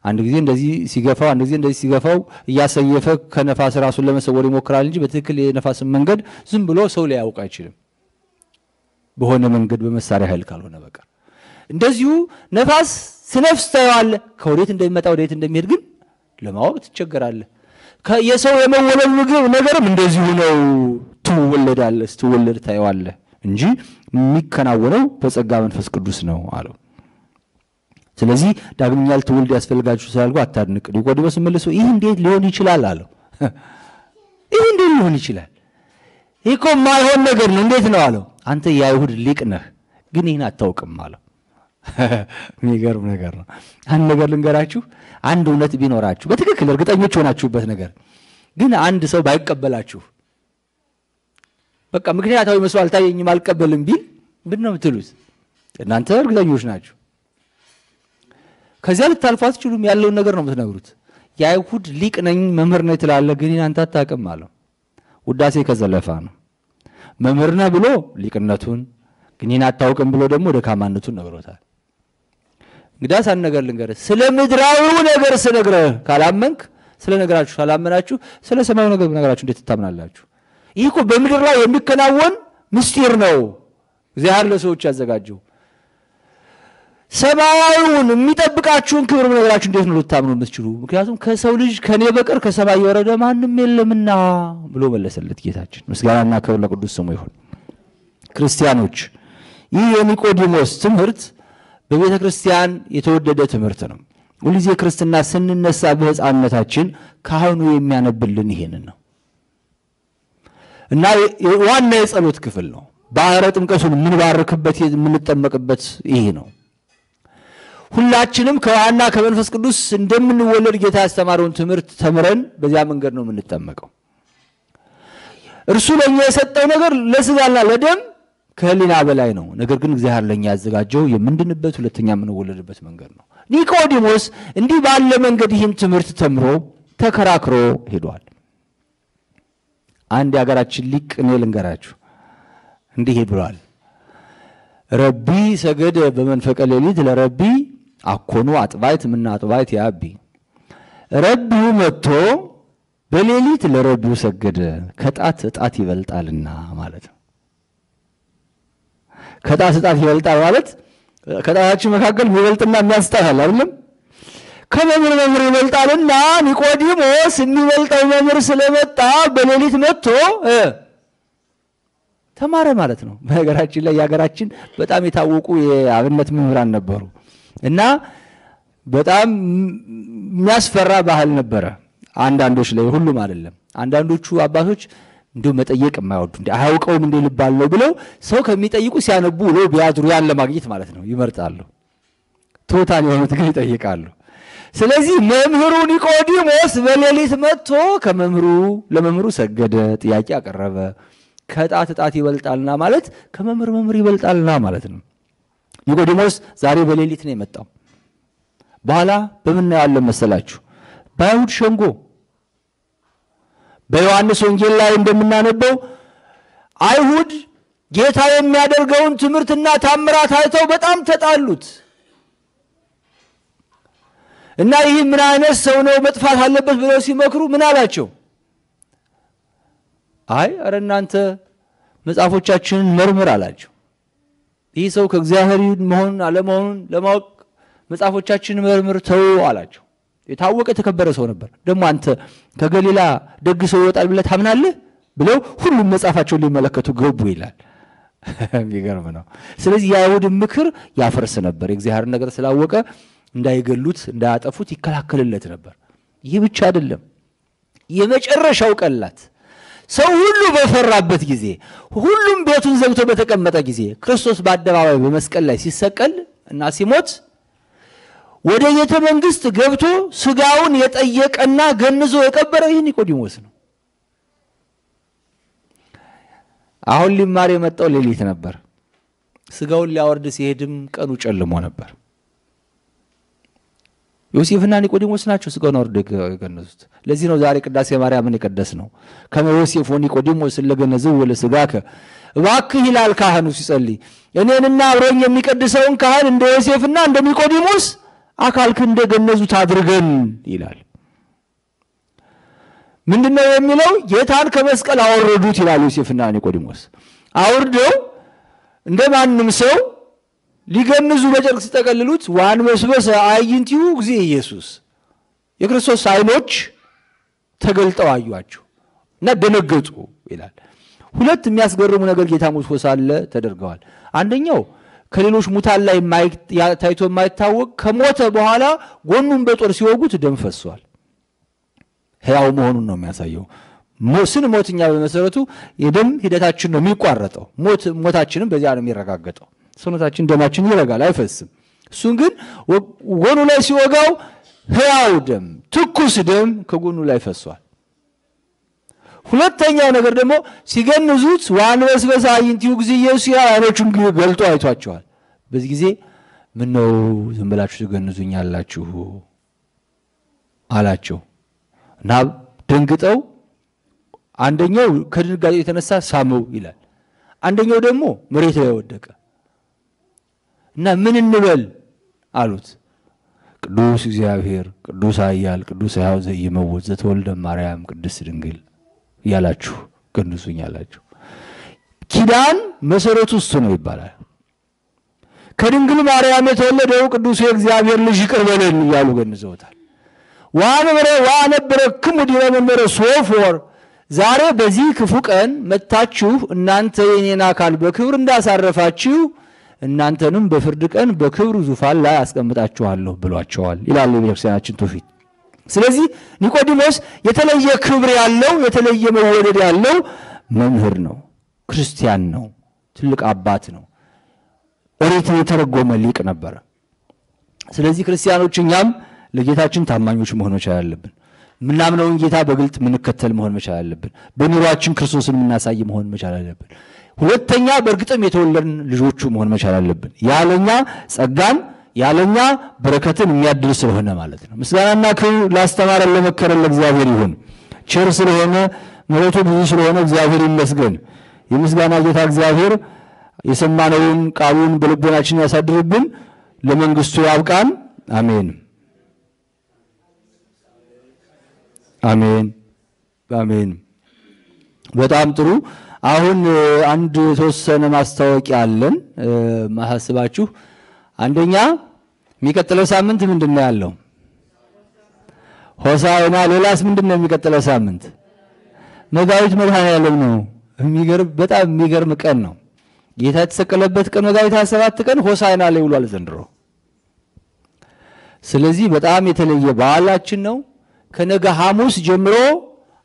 አንድ ጊዜ እንደዚህ ሲገፋው፣ አንድ ጊዜ እንደዚህ ሲገፋው እያሰየፈ ከነፋስ ራሱን ለመሰወር ይሞክራል እንጂ በትክክል የነፋስን መንገድ ዝም ብሎ ሰው ሊያውቅ አይችልም። በሆነ መንገድ በመሳሪያ ኃይል ካልሆነ በቀር እንደዚሁ ነፋስ ስነፍስ ታየዋለህ። ከወዴት እንደሚመጣ ወዴት እንደሚሄድ ግን ለማወቅ ትቸገራለህ። የሰው የመወለድ ነገርም እንደዚሁ ነው። ትወለዳለህ፣ ስትወለድ ታየዋለህ እንጂ የሚከናወነው በጸጋ መንፈስ ቅዱስ ነው አለው። ስለዚህ ዳግመኛ ልትወልድ ያስፈልጋችሁ ስላልኩ አታድንቅ። ኒቆዲሞስ መልሶ ይህ እንዴት ሊሆን ይችላል አለው። ይህ እንዴት ሊሆን ይችላል? ይህ እኮ የማይሆን ነገር ነው። እንዴት ነው አለው። አንተ የአይሁድ ሊቅ ነህ፣ ግን ይህን አታውቅም አለው። የሚገርም ነገር ነው። አንድ ነገር ልንገራችሁ። አንድ እውነት ቢኖራችሁ በትክክል እርግጠኞች የሆናችሁበት ነገር ግን አንድ ሰው ባይቀበላችሁ በቃ ምክንያታዊ መስሎ አልታየኝም አልቀበልም ቢል ምንድን ነው የምትሉት? እናንተ እርግጠኞች ናችሁ። ከዚያ ልታልፉ አትችሉም። ያለውን ነገር ነው የምትነግሩት። የአይሁድ ሊቅ ነኝ መምህር ነኝ ትላለህ፣ ግን እናንተ አታውቅም አለው። ውዳሴ ከዘለፋ ነው። መምህር ነህ ብሎ ሊቅነቱን ግን አታውቅም ብሎ ደግሞ ደካማነቱን ነግሮታል። እንግዲያስ አንድ ነገር ልንገርህ፣ ስለ ምድራዊው ነገር ስነግረህ ካላመንክ፣ ስለ ነገራችሁ ካላመናችሁ፣ ስለ ሰማያዊ ነገር ነገራችሁ እንዴት ትታምናላችሁ? ይህ እኮ በምድር ላይ የሚከናወን ምስጢር ነው እግዚአብሔር ለሰዎች ያዘጋጀው። ሰማያዊውን የሚጠብቃችሁን ክብር ነገራችሁ እንዴት ነው ልታምኑ የምትችሉ? ምክንያቱም ከሰው ልጅ ከኔ በቀር ከሰማይ የወረደ ማንም የለምና ብሎ መለሰለት ጌታችን። ምስጋናና ክብር ለቅዱስ ስሙ ይሁን። ክርስቲያኖች ይህ የኒቆዲሞስ ትምህርት በቤተ ክርስቲያን የተወደደ ትምህርት ነው። ሁልጊዜ ክርስትና ስንነሳ በሕፃንነታችን ካህኑ የሚያነብልን ይሄንን ነው እና ዋና የጸሎት ክፍል ነው። ባህረ ጥምቀቱን የምንባርክበት የምንጠመቅበት ይሄ ነው። ሁላችንም ከውሃና ከመንፈስ ቅዱስ እንደምንወለድ ጌታ ያስተማረውን ትምህርት ተምረን በዚያ መንገድ ነው የምንጠመቀው። እርሱ ለእኛ የሰጠው ነገር ለስጋና ለደም ከህሊና በላይ ነው። ነገር ግን እግዚአብሔር ለእኛ ያዘጋጀው የምንድንበት ሁለተኛ የምንወለድበት መንገድ ነው። ኒቆዲሞስ እንዲህ ባለ መንገድ ይህን ትምህርት ተምሮ ተከራክሮ ሄዷል። አንድ የሀገራችን ሊቅ እኔ ልንገራችሁ እንዲህ ብሏል። ረቢ ሰገደ በመንፈቀ ሌሊት ለረቢ አኮኑ አጥባይት ምና አጥባይት ያቢ ረቢው መጥቶ በሌሊት ለረቢው ሰገደ ከጣት እጣት ይበልጣልና ማለት ነው። ከጣት እጣት ይበልጣል ማለት ከጣታችን መካከል የሚበልጥና የሚያስጣል አይደለም። ከመምህር መምህር ይበልጣልና ኒቆዲሞስ የሚበልጠው መምህር ስለመጣ በሌሊት መጥቶ ተማረ ማለት ነው። በሀገራችን ላይ የሀገራችን በጣም የታወቁ የአብነት መምህራን ነበሩ እና በጣም የሚያስፈራ ባህል ነበረ። አንዳንዶች ላይ ሁሉም አይደለም። አንዳንዶቹ አባቶች እንዲሁ መጠየቅ የማይወዱ እንዲ አያውቀውም እንዲ ልባል ነው ብለው ሰው ከሚጠይቁ ሲያነቡ ውለው ቢያድሩ ያን ለማግኘት ማለት ነው ይመርጣሉ። ትሑታን የሆኑት ግን ይጠይቃሉ። ስለዚህ መምህሩ ኒቆዲሞስ በሌሊት መጥቶ ከመምህሩ ለመምህሩ ሰገደ፣ ጥያቄ አቀረበ። ከጣት ጣት ይበልጣልና ማለት ከመምህር መምህር ይበልጣልና ማለት ነው። ኒቆዲሞስ ዛሬ በሌሊት ነው የመጣው። በኋላ በምን እናየዋለን መሰላችሁ? በአይሁድ ሸንጎ በዮሐንስ ወንጌል ላይ እንደምናነበው አይሁድ ጌታ የሚያደርገውን ትምህርትና ታምራት አይተው በጣም ተጣሉት እና ይህ ምን አይነት ሰው ነው መጥፋት አለበት ብለው ሲመክሩ ምን አላቸው? አይ አረ እናንተ መጽሐፎቻችንን መርምር አላቸው። ይህ ሰው ከእግዚአብሔር መሆኑን አለመሆኑን ለማወቅ መጽሐፎቻችንን መርምር ተው አላቸው። የታወቀ የተከበረ ሰው ነበር። ደግሞ አንተ ከገሊላ ደግ ሰው ይወጣል ብለህ ታምናለህ ብለው ሁሉም መጽሐፋቸውን ሊመለከቱ ገቡ ይላል። የሚገርም ነው። ስለዚህ የአይሁድን ምክር ያፈርስ ነበር። የእግዚአብሔርን ነገር ስላወቀ እንዳይገሉት እንዳያጠፉት ይከላከልለት ነበር። ይህ ብቻ አይደለም። የመጨረሻው ቀላት ሰው ሁሉ በፈራበት ጊዜ፣ ሁሉም ቤቱን ዘግቶ በተቀመጠ ጊዜ ክርስቶስ በአደባባይ በመስቀል ላይ ሲሰቀል እና ሲሞት ወደ ቤተ መንግስት ገብቶ ስጋውን የጠየቀና ገንዞ የቀበረ ይህ ኒቆዲሞስ ነው። አሁን ሊማር የመጣው ሌሊት ነበር። ስጋውን ሊያወርድ ሲሄድም ቀኑ ጨልሞ ነበር። ዮሴፍና ኒቆዲሞስ ናቸው ስጋውን አውርደው የገነዙት። ለዚህ ነው ዛሬ ቅዳሴ ማርያምን የቀደስ ነው። ከመ ዮሴፍ ወኒቆዲሞስ ለገነዝው ወለ ስጋከ እባክህ ይላል ካህኑ ሲጸልይ፣ እኔንና አብሮኝ የሚቀድሰውን ካህን እንደ ዮሴፍና እንደ ኒቆዲሞስ አካልክ እንደገነዙት አድርገን ይላል። ምንድን ነው የሚለው? ጌታን ከመስቀል አወረዱት ይላል ዮሴፍና ኒቆዲሞስ። አውርደው እንደ ማንም ሰው ሊገንዙ በጨርቅ ሲጠቀልሉት ወአንበስበሰ አዕይንቲሁ ጊዜ ኢየሱስ የክርስቶስ ዓይኖች ተገልጠው አዩአቸው እና ደነገጡ ይላል። ሁለት የሚያስገርሙ ነገር ጌታ ሞቶ ሳለ ተደርገዋል። አንደኛው ከሌሎች ሙታን ላይ ታይቶ የማይታወቅ ከሞተ በኋላ ጎኑን በጦር ሲወጉት ደም ፈሷል። ሕያው መሆኑን ነው የሚያሳየው። ስንሞት እኛ በመሰረቱ የደም ሂደታችን ነው የሚቋረጠው። ሞታችንም በዚያ ነው የሚረጋገጠው። ሰውነታችን ደማችን ይረጋል፣ አይፈስም። እሱን ግን ጎኑ ላይ ሲወጋው ሕያው ደም ትኩስ ደም ከጎኑ ላይ ፈሷል። ሁለተኛው ነገር ደግሞ ሲገንዙት ወአንበስበሰ አዕይንቲሁ ጊዜ ኢየሱስ ዓይኖቹን ገልጦ አይቷቸዋል። በዚህ ጊዜ ምን ነው ዝም ብላችሁ ትገንዙኛላችሁ አላቸው እና ደንግጠው አንደኛው ከድንጋጤ የተነሳ ሳመው ይላል። አንደኛው ደግሞ መሬት ላይ ወደቀ እና ምን እንበል አሉት። ቅዱስ እግዚአብሔር ቅዱስ ኃያል ቅዱስ ሕያው ዘኢይመውት ዘተወልደ ማርያም ቅድስት ድንግል እያላችሁ ገንዙኝ አላችሁ። ኪዳን መሰረቱ እሱ ነው ይባላል። ከድንግል ማርያም የተወለደው ቅዱስ የእግዚአብሔር ልጅ ይቅር በለን እያሉ ገንዘውታል። ዋነበረ ዋነበረክሙ ዲበ መንበረ ሶፎር ዛሬ በዚህ ክፉ ቀን መጥታችሁ እናንተ የኔን አካል በክብር እንዳሳረፋችሁ እናንተንም በፍርድ ቀን በክብር ዙፋን ላይ አስቀምጣችኋለሁ ብሏቸዋል ይላሉ የቤተክርስቲያናችን ትውፊት። ስለዚህ ኒቆዲሞስ የተለየ ክብር ያለው የተለየ መወደድ ያለው መምህር ነው፣ ክርስቲያን ነው፣ ትልቅ አባት ነው፣ ኦሪትን የተረጎመ ሊቅ ነበረ። ስለዚህ ክርስቲያኖች እኛም ለጌታችን ታማኞች መቻል አለብን። የምናምነውን ጌታ በግልጥ የምንከተል መሆን መቻል አለብን። በኑሯችን ክርስቶስን የምናሳይ መሆን መቻል አለብን። ሁለተኛ በእርግጥም የተወለድን ልጆቹ መሆን መቻል አለብን። ያለኛ ጸጋን ያለኛ በረከትን የሚያድል ስለሆነ ማለት ነው። ምስጋናና ክብር ላስተማረን ለመከረን ለእግዚአብሔር ይሁን። ቸር ስለሆነ ምሕረቱ ብዙ ስለሆነ እግዚአብሔር ይመስገን። የምስጋና ጌታ እግዚአብሔር የሰማነውን ቃሉን በልቦናችን ያሳድርብን፣ ለመንግስቱ ያብቃን። አሜን አሜን አሜን። በጣም ጥሩ። አሁን አንድ የተወሰነ ማስታወቂያ አለን ማሳስባችሁ። አንደኛ የሚቀጥለው ሳምንት ምንድን ነው ያለው? ሆሳዕና። ሌላስ ምንድን ነው የሚቀጥለው ሳምንት? መጋቢት መድኃኔዓለም ነው። የሚገርም በጣም የሚገርም ቀን ነው። ጌታ የተሰቀለበት ቀን መጋቢት 27 ቀን ሆሳዕና ላይ ውሏል ዘንድሮ። ስለዚህ በጣም የተለየ በዓላችን ነው። ከነገ ሐሙስ ጀምሮ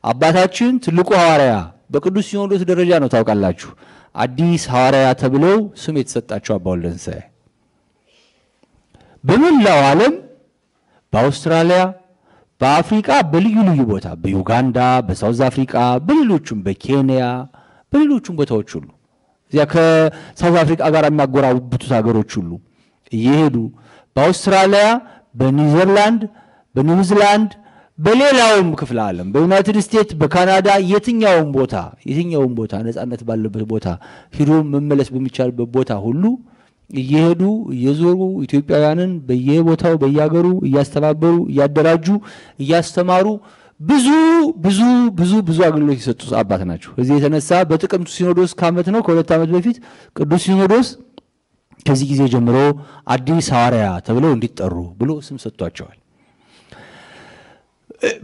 አባታችን ትልቁ ሐዋርያ በቅዱስ ሲኖዶስ ደረጃ ነው። ታውቃላችሁ፣ አዲስ ሐዋርያ ተብለው ስም የተሰጣቸው አባ ወልደ ትንሣኤ በመላው ዓለም በአውስትራሊያ፣ በአፍሪቃ በልዩ ልዩ ቦታ በዩጋንዳ፣ በሳውዝ አፍሪቃ፣ በሌሎቹም በኬንያ፣ በሌሎቹም ቦታዎች ሁሉ እዚያ ከሳውዝ አፍሪቃ ጋር የሚያጎራብቱት ሀገሮች ሁሉ እየሄዱ በአውስትራሊያ፣ በኒዘርላንድ፣ በኒውዚላንድ በሌላውም ክፍለ ዓለም በዩናይትድ ስቴትስ በካናዳ የትኛውም ቦታ የትኛውም ቦታ ነፃነት ባለበት ቦታ ሂዶ መመለስ በሚቻልበት ቦታ ሁሉ እየሄዱ እየዞሩ ኢትዮጵያውያንን በየቦታው በየሀገሩ እያስተባበሩ እያደራጁ እያስተማሩ ብዙ ብዙ ብዙ ብዙ አገልግሎት የሰጡ አባት ናቸው። እዚህ የተነሳ በጥቅምቱ ሲኖዶስ ከዓመት ነው ከሁለት ዓመት በፊት ቅዱስ ሲኖዶስ ከዚህ ጊዜ ጀምሮ አዲስ ሐዋርያ ተብለው እንዲጠሩ ብሎ ስም ሰጥቷቸዋል።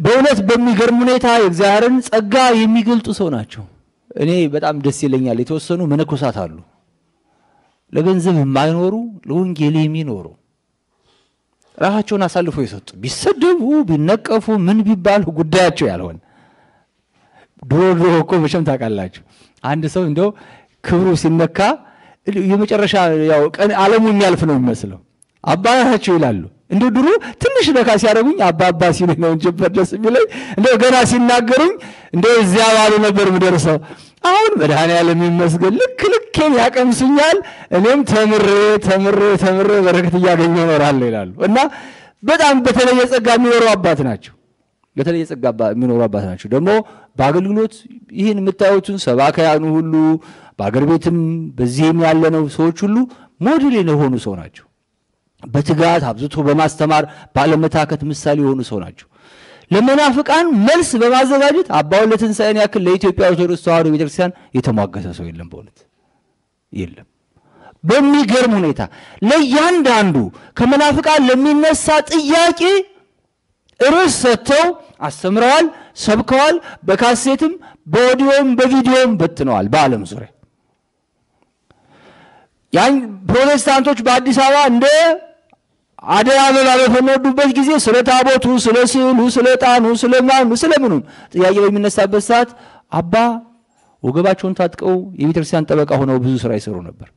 በእውነት በሚገርም ሁኔታ የእግዚአብሔርን ጸጋ የሚገልጡ ሰው ናቸው። እኔ በጣም ደስ ይለኛል። የተወሰኑ መነኮሳት አሉ፣ ለገንዘብ የማይኖሩ ለወንጌል የሚኖሩ ራሳቸውን አሳልፎ የሰጡ ቢሰደቡ ቢነቀፉ ምን ቢባሉ ጉዳያቸው ያልሆነ ድሮ ድሮ እኮ መቼም ታውቃላችሁ አንድ ሰው እንደው ክብሩ ሲነካ የመጨረሻ ያው ቀን ዓለሙ የሚያልፍ ነው የሚመስለው። አባታቸው ይላሉ እንደ ድሮ ትንሽ ነካ ሲያደርጉኝ አባ አባ ሲሉኝ ነው እንጂ ደስ የሚለኝ እንደው ገና ሲናገሩኝ እንደው እዚያ ባሉ ነበር ምደርሰው። አሁን መድኃኔዓለም ይመስገን ልክ ልኬን ያቀምሱኛል። እኔም ተምሬ ተምሬ ተምሬ በረከት እያገኘሁ እኖራለሁ ይላሉ እና በጣም በተለየ ጸጋ የሚኖሩ አባት ናቸው። በተለየ ጸጋ የሚኖሩ አባት ናቸው። ደግሞ በአገልግሎት ይህን የምታዩትን ሰባካያኑ ሁሉ በአገር ቤትም በዚህም ያለነው ሰዎች ሁሉ ሞዴል የሆኑ ሰው ናቸው። በትጋት አብዝቶ በማስተማር ባለመታከት ምሳሌ የሆኑ ሰው ናቸው። ለመናፍቃን መልስ በማዘጋጀት አባ ወልደ ትንሣኤን ያክል ለኢትዮጵያ ኦርቶዶክስ ተዋሕዶ ቤተክርስቲያን የተሟገተ ሰው የለም። በእውነት የለም። በሚገርም ሁኔታ ለእያንዳንዱ ከመናፍቃን ለሚነሳ ጥያቄ ርዕስ ሰጥተው አስተምረዋል፣ ሰብከዋል። በካሴትም በኦዲዮም በቪዲዮም በትነዋል በዓለም ዙሪያ ያን ፕሮቴስታንቶች በአዲስ አበባ እንደ አደይ አበባ በፈነዱበት ጊዜ ስለ ታቦቱ፣ ስለ ስዕሉ፣ ስለ ዕጣኑ፣ ስለ ማኑ፣ ስለ ምኑም ጥያቄ በሚነሳበት ሰዓት አባ ወገባቸውን ታጥቀው የቤተክርስቲያን ጠበቃ ሆነው ብዙ ስራ ይሰሩ ነበር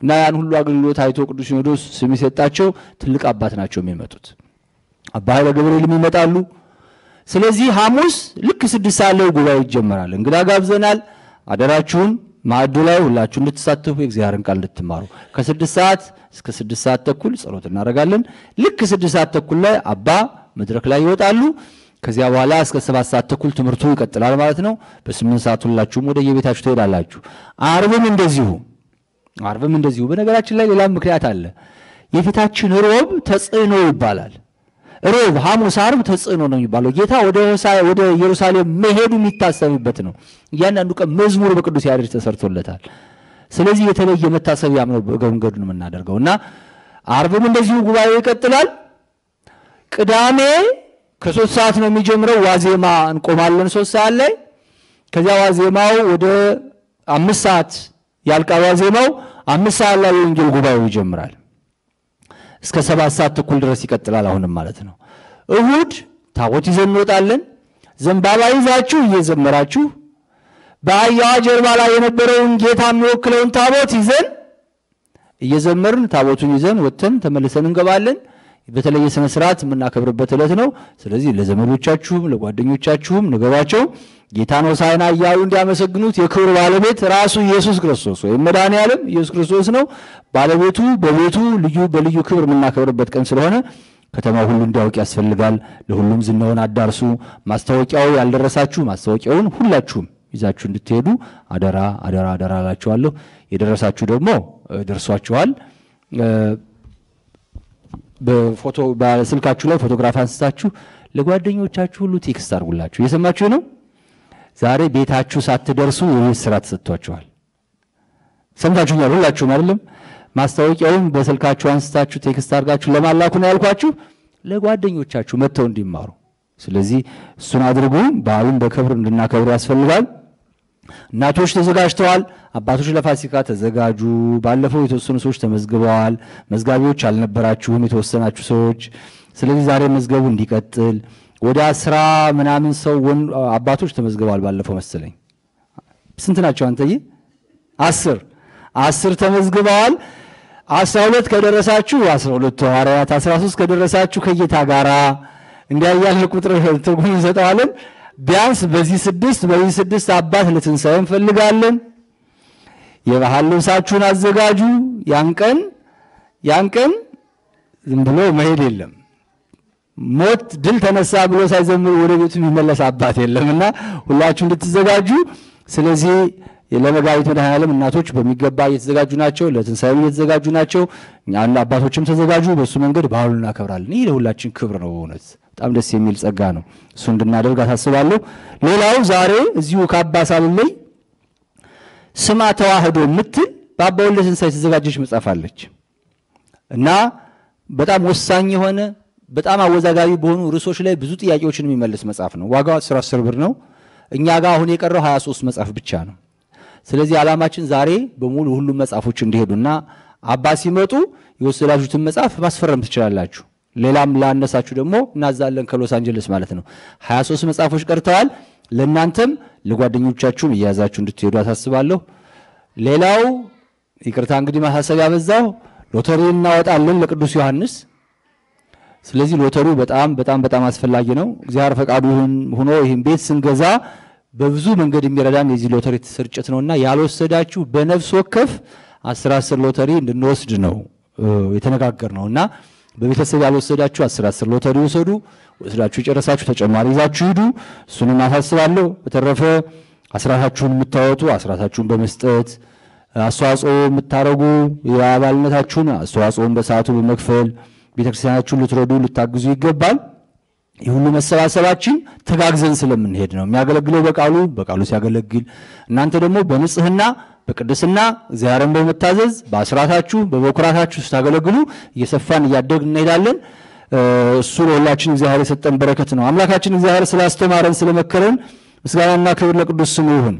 እና ያን ሁሉ አገልግሎት አይቶ ቅዱስ ሲኖዶስ ስም የሰጣቸው ትልቅ አባት ናቸው የሚመጡት። አባ ኃይለ ገብርኤልም ይመጣሉ። ስለዚህ ሐሙስ ልክ ስድስት ሰዓት ላይ ጉባኤ ይጀመራል። እንግዳ ጋብዘናል። አደራችሁን ማዕዱ ላይ ሁላችሁ እንድትሳተፉ የእግዚአብሔርን ቃል እንድትማሩ ከስድስት ሰዓት እስከ ስድስት ሰዓት ተኩል ጸሎት እናደርጋለን። ልክ ስድስት ሰዓት ተኩል ላይ አባ መድረክ ላይ ይወጣሉ። ከዚያ በኋላ እስከ ሰባት ሰዓት ተኩል ትምህርቱ ይቀጥላል ማለት ነው። በስምንት ሰዓት ሁላችሁም ወደ የቤታችሁ ትሄዳላችሁ። አርብም እንደዚሁ አርብም እንደዚሁ። በነገራችን ላይ ሌላም ምክንያት አለ። የፊታችን ሮብ ተጽዕኖ ይባላል። ሮብ፣ ሐሙስ፣ ዓርብ ተጽዕኖ ነው የሚባለው። ጌታ ወደ ወደ ኢየሩሳሌም መሄዱ የሚታሰብበት ነው። እያንዳንዱ ቀን መዝሙር በቅዱስ ያሬድ ተሰርቶለታል። ስለዚህ የተለየ መታሰቢያም ነው መንገዱን የምናደርገው እና ዓርብም እንደዚሁ ጉባኤው ይቀጥላል። ቅዳሜ ከሶስት ሰዓት ነው የሚጀምረው። ዋዜማ እንቆማለን ሶስት ሰዓት ላይ። ከዚያ ዋዜማው ወደ አምስት ሰዓት ያልቃል። ዋዜማው አምስት ሰዓት ላይ የወንጌል ጉባኤው ይጀምራል። እስከ ሰባት ሰዓት ተኩል ድረስ ይቀጥላል። አሁንም ማለት ነው። እሁድ ታቦት ይዘን እንወጣለን። ዘንባባ ይዛችሁ እየዘመራችሁ በአህያዋ ጀርባ ላይ የነበረውን ጌታ የሚወክለውን ታቦት ይዘን እየዘመርን ታቦቱን ይዘን ወጥተን ተመልሰን እንገባለን። በተለየ ስነ ስርዓት የምናከብርበት ዕለት ነው። ስለዚህ ለዘመዶቻችሁም ለጓደኞቻችሁም ንገሯቸው። ጌታን ሆሳዕና እያሉ እንዲያመሰግኑት የክብር ባለቤት ራሱ ኢየሱስ ክርስቶስ ወይም መድኃኔ ዓለም ኢየሱስ ክርስቶስ ነው። ባለቤቱ በቤቱ ልዩ በልዩ ክብር የምናከብርበት ቀን ስለሆነ ከተማው ሁሉ እንዲያውቅ ያስፈልጋል። ለሁሉም ዝናውን አዳርሱ። ማስታወቂያው ያልደረሳችሁ ማስታወቂያውን ሁላችሁም ይዛችሁ እንድትሄዱ አደራ አደራ አደራ እላችኋለሁ። የደረሳችሁ ደግሞ ደርሷችኋል። በፎቶ በስልካችሁ ላይ ፎቶግራፍ አንስታችሁ ለጓደኞቻችሁ ሁሉ text አድርጉላቸው። እየሰማችሁ ነው። ዛሬ ቤታችሁ ሳትደርሱ የቤት ስራ ተሰጥቷችኋል። ሰምታችሁኛል ሁላችሁም አይደለም? ማስታወቂያውን በስልካችሁ አንስታችሁ text አድርጋችሁ ላኩ ነው ያልኳችሁ፣ ለጓደኞቻችሁ መጥተው እንዲማሩ። ስለዚህ እሱን አድርጉ። በዓሉን በክብር እንድናከብር ያስፈልጋል። እናቶች ተዘጋጅተዋል። አባቶች ለፋሲካ ተዘጋጁ። ባለፈው የተወሰኑ ሰዎች ተመዝግበዋል። መዝጋቢዎች አልነበራችሁም የተወሰናችሁ ሰዎች። ስለዚህ ዛሬ መዝገቡ እንዲቀጥል ወደ አስራ ምናምን ሰው አባቶች ተመዝግበዋል ባለፈው መሰለኝ። ስንት ናቸው አንተዬ? አስር አስር ተመዝግበዋል። አስራ ሁለት ከደረሳችሁ አስራ ሁለቱ ሐዋርያት አስራ ሶስት ከደረሳችሁ ከጌታ ጋራ እንዲያያለ ቁጥር ትርጉም እንሰጠዋለን። ቢያንስ በዚህ ስድስት በዚህ ስድስት አባት ለትንሣኤ እንፈልጋለን። የባህል ልብሳችሁን አዘጋጁ። ያን ቀን ያን ቀን ዝም ብሎ መሄድ የለም። ሞት ድል ተነሳ ብሎ ሳይዘምር ወደ ቤቱ የሚመለስ አባት የለም እና ሁላችሁ እንድትዘጋጁ። ስለዚህ ለመጋቢት መድኃኔዓለም እናቶች በሚገባ እየተዘጋጁ ናቸው። ለትንሣኤ እየተዘጋጁ ናቸው። አባቶችም ተዘጋጁ። በእሱ መንገድ ባህሉን እናከብራለን። ይህ ለሁላችን ክብር ነው። በእውነት በጣም ደስ የሚል ጸጋ ነው። እሱ እንድናደርግ አሳስባለሁ። ሌላው ዛሬ እዚሁ ከአባ ሳልለይ ስማ ተዋህዶ የምትል በአባ ወልደ ትንሣኤ የተዘጋጀች መጽሐፍ አለች እና በጣም ወሳኝ የሆነ በጣም አወዛጋቢ በሆኑ ርዕሶች ላይ ብዙ ጥያቄዎችን የሚመልስ መጽሐፍ ነው። ዋጋው አስር አስር ብር ነው። እኛ ጋር አሁን የቀረው 23 መጽሐፍ ብቻ ነው። ስለዚህ ዓላማችን ዛሬ በሙሉ ሁሉም መጽሐፎች እንዲሄዱና አባ ሲመጡ የወሰዳችሁትን መጽሐፍ ማስፈረም ትችላላችሁ። ሌላም ላነሳችሁ ደግሞ እናዛለን ከሎስ አንጀለስ ማለት ነው። 23 መጽሐፎች ቀርተዋል። ለእናንተም ለጓደኞቻችሁም እየያዛችሁ እንድትሄዱ አሳስባለሁ። ሌላው ይቅርታ እንግዲህ ማሳሰቢያ በዛው ሎተሪ እናወጣለን ለቅዱስ ዮሐንስ ስለዚህ ሎተሪው በጣም በጣም በጣም አስፈላጊ ነው። እግዚአብሔር ፈቃዱ ሆኖ ይህን ቤት ስንገዛ በብዙ መንገድ የሚረዳን የዚህ ሎተሪ ስርጭት ነውና ያልወሰዳችሁ በነፍስ ወከፍ አስር አስር ሎተሪ እንድንወስድ ነው የተነጋገርነው እና በቤተሰብ ያልወሰዳችሁ አስር አስር ሎተሪ ውሰዱ። ወስዳችሁ የጨረሳችሁ ተጨማሪ ይዛችሁ ሂዱ። እሱንም አሳስባለሁ። በተረፈ አስራታችሁን የምታወጡ አስራታችሁን በመስጠት አስተዋጽኦ የምታደርጉ የአባልነታችሁን አስተዋጽኦን በሰዓቱ በመክፈል ቤተክርስቲያናችሁን ልትረዱ ልታግዙ ይገባል። ይህ ሁሉ መሰባሰባችን ተጋግዘን ስለምንሄድ ነው። የሚያገለግለው በቃሉ በቃሉ ሲያገለግል፣ እናንተ ደግሞ በንጽህና በቅድስና እግዚአብሔርን በመታዘዝ በአስራታችሁ በበኩራታችሁ ስታገለግሉ እየሰፋን እያደግን እንሄዳለን። እሱ ለሁላችን እግዚአብሔር የሰጠን በረከት ነው። አምላካችን እግዚአብሔር ስላስተማረን ስለመከረን ምስጋናና ክብር ለቅዱስ ስሙ ይሁን።